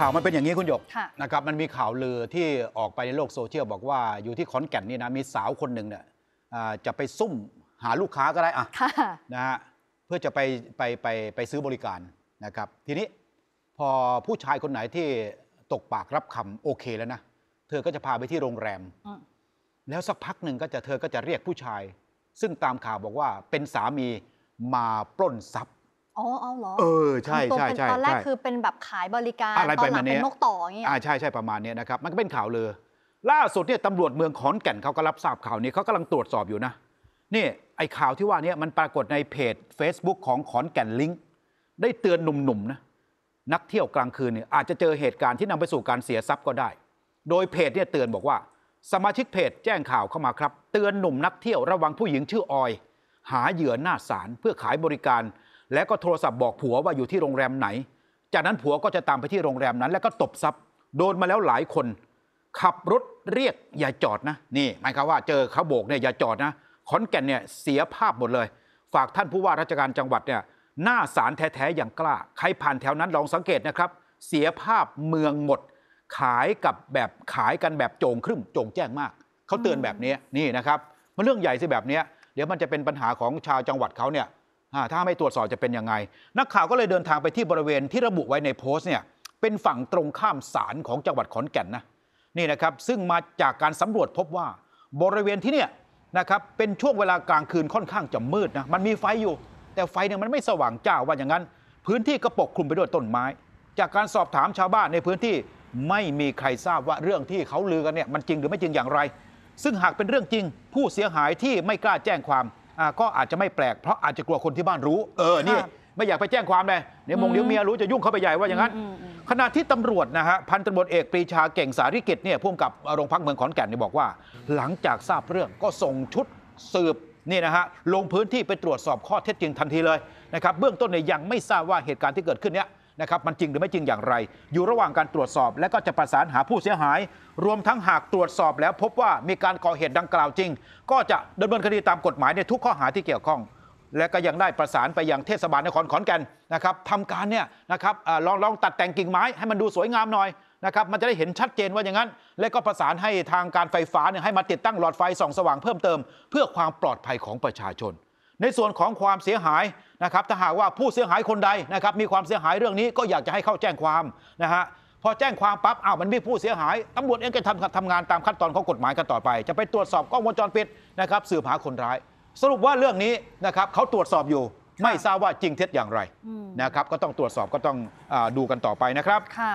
ข่าวมันเป็นอย่างนี้คุณหยกค่ะนะครับมันมีข่าวลือที่ออกไปในโลกโซเชียลบอกว่าอยู่ที่ขอนแก่นนี่นะมีสาวคนหนึ่งเนี่ยอ่าจะไปซุ่มหาลูกค้าก็ได้อะค่ะนะฮะเพื่อจะไปไปไปไปซื้อบริการนะครับ ทีนี้พอผู้ชายคนไหนที่ตกปากรับคำโอเคแล้วนะเธอก็จะพาไปที่โรงแรมอืมแล้วสักพักหนึ่งก็จะเธอก็จะเรียกผู้ชาย ซึ่งตามข่าวบอกว่าเป็นสามีมาปล้นทรัพย์ อ๋อเอาเหรอเออใช่ทำตัวใช่เป็นใช่ตอนแรกใช่คือเป็นแบบขายบริการอะไรตอนหประลัมาณงเนี้เป็ยนนกต่ออย่างเงี้ยอ่าใช่ใช่ประมาณเนี้ยนะครับมันก็เป็นข่าวเลย ล่าสุดเนี่ยตำรวจเมืองขอนแก่นเขาก็รับทราบข่าวนี้เขากำลังตรวจสอบอยู่นะนี่ไอ้ข่าวที่ว่าเนี้มันปรากฏในเพจ Facebook ของขอนแก่นลิงก์ได้เตือนหนุ่มๆนะนักเที่ยวกลางคืนเนี่ยอาจจะเจอเหตุการณ์ที่นำไปสู่การเสียทรัพย์ก็ได้ โดยเพจเนี่ยเตือนบอกว่า สมาชิกเพจแจ้งข่าวเข้ามาครับ เตือนหนุ่มนักเที่ยวระวังผู้หญิงชื่อออย หาเหยื่อหน้าศาลเพื่อขายบริการ แล้วก็โทรศัพท์บอกผัวว่าอยู่ที่โรงแรมไหน จากนั้นผัวก็จะตามไปที่โรงแรมนั้น แล้วก็ตบทรัพย์โดนมาแล้วหลายคน ขับรถเรียกอย่าจอดนะ นี่หมายความว่าเจอเขาโบกเนี่ยอย่าจอดนะขอนแก่นเนี่ยเสียภาพหมดเลย ฝากท่านผู้ว่าราชการจังหวัดเนี่ยหน้าศาลแท้ๆอย่างกล้า ใครผ่านแถวนั้นลองสังเกตนะครับ เสียภาพเมืองหมด ขายกับแบบขายกันแบบโจงครึ่มโจงแจ้งมากเขาเตือนแบบนี้นี่นะครับมันเรื่องใหญ่สิแบบนี้เดี๋ยวมันจะเป็นปัญหาของชาวจังหวัดเขาเนี่ย ถ้าไม่ตรวจสอบจะเป็นยังไง นักข่าวก็เลยเดินทางไปที่บริเวณที่ระบุไว้ในโพสต์เนี่ยเป็นฝั่งตรงข้ามศาลของจังหวัดขอนแก่นนะนี่นะครับซึ่งมาจากการสำรวจพบว่าบริเวณที่เนี่ยนะครับเป็นช่วงเวลากลางคืนค่อนข้างจะมืดนะมันมีไฟอยู่ แต่ไฟเนี่ยมันไม่สว่างจ้าว่าอย่างนั้น พื้นที่ก็ปกคลุมไปด้วยต้นไม้ จากการสอบถามชาวบ้านในพื้นที่ไม่มีใครทราบว่าเรื่องที่เขาลือกันเนี่ยมันจริงหรือไม่จริงอย่างไร ซึ่งหากเป็นเรื่องจริง ผู้เสียหายที่ไม่กล้าแจ้งความ ก็อาจจะไม่แปลกเพราะอาจจะกลัวคนที่บ้านรู้ เออนี่ค่ะไม่อยากไปแจ้งความเลยเดี๋ยวมงอืมเดี๋ยวเมียรู้จะยุ่งเข้าไปใหญ่ว่าอย่างนั้นอืมอืมขณะที่ตำรวจนะฮะพันตำรวจเอกปรีชาเก่งสาริกิจเนี่ยพุ่มกับโรงพักเมืองขอนแก่นเนี่ยบอกว่า หลังจากทราบเรื่องก็ส่งชุดสืบนี่นะฮะลงพื้นที่ไปตรวจสอบข้อเท็จจริงทันทีเลยนะครับเบื้องต้นเนี่ยยังไม่ทราบว่าเหตุการณ์ที่เกิดขึ้นเนี้ย นะครับมันจริงหรือไม่จริงอย่างไร อยู่ระหว่างการตรวจสอบ และก็จะประสานหาผู้เสียหาย รวมทั้งหากตรวจสอบแล้วพบว่ามีการก่อเหตุดังกล่าวจริง ก็จะดำเนินคดีตามกฎหมายในทุกข้อหาที่เกี่ยวข้อง และก็ยังได้ประสานไปยังเทศบาลนครขอนแก่นนะครับทำการเนี่ยนะครับอลองลองตัดแต่งกิ่งไม้ให้มันดูสวยงามหน่อยนะครับมันจะได้เห็นชัดเจนว่าอย่างนั้น และก็ประสานให้ทางการไฟฟ้าเนี่ยให้มาติดตั้งหลอดไฟส่องสว่างเพิ่มเติม เพื่อความปลอดภัยของประชาชน ในส่วนของความเสียหายนะครับถ้าหากว่าผู้เสียหายคนใดนะครับมีความเสียหายเรื่องนี้ก็อยากจะให้เข้าแจ้งความนะฮะพอแจ้งความปั๊บอ้าวมันมีผู้เสียหายตำรวจเองก็ทำทำงานตามขั้นตอนของกฎหมายกันต่อไป จะไปตรวจสอบกล้องวงจรปิดนะครับสืบหาคนร้าย สรุปว่าเรื่องนี้นะครับเขาตรวจสอบอยู่ ไม่ทราบว่าจริงเท็จอย่างไรอืมนะครับก็ต้องตรวจสอบก็ต้องอาดูกันต่อไปนะครับค่ะ